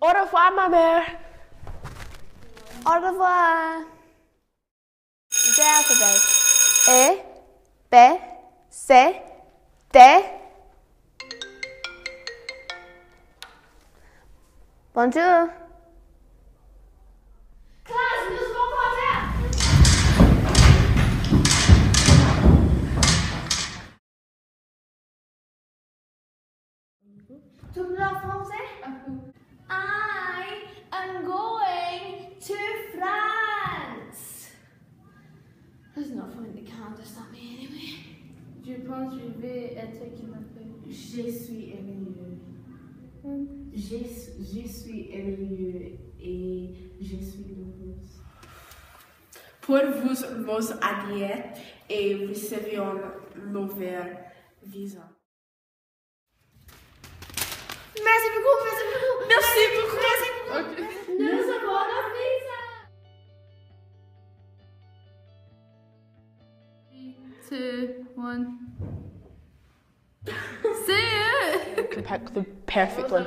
Au revoir, ma mère. Au revoir. The alphabet. A, B, C, D. Bonjour. Classe, nous sommes pas terre. Tu parles français? I am going to France. There's no point they can't understand me anyway. Je pense que je vais être kidnappée. Je suis Emilieu. Je, je suis Emilieu et je suis heureuse. Pour vous, vos alliés et recevions l'ouvert visa. Merci beaucoup. Merci beaucoup. Two, one. Say it! The, per- the perfect one.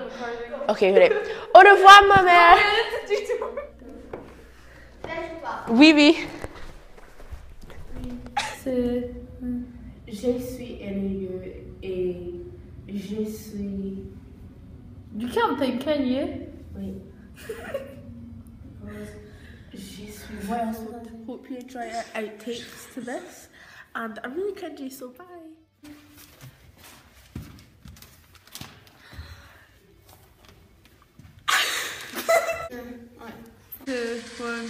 Okay, right. Au revoir, ma mère. Oui, oui. Two, Je suis Emilieu et je suis. You can't think, can you? Oui. je suis. What else would I hope you enjoy our outtakes to this. And I'm really cringy, so bye. Two, one.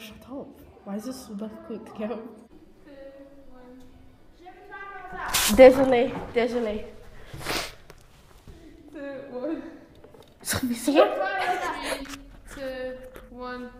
Shut up. Why is this so difficult to get? Désolé, désolé. Two, one. Sorry, sorry. Two, one.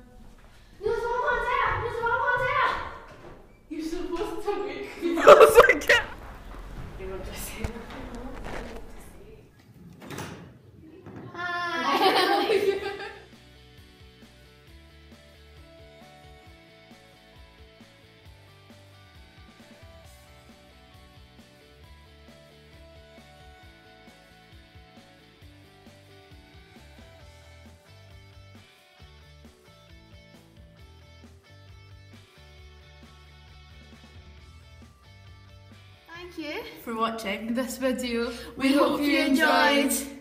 Thank you. For watching. This video. We hope you enjoyed.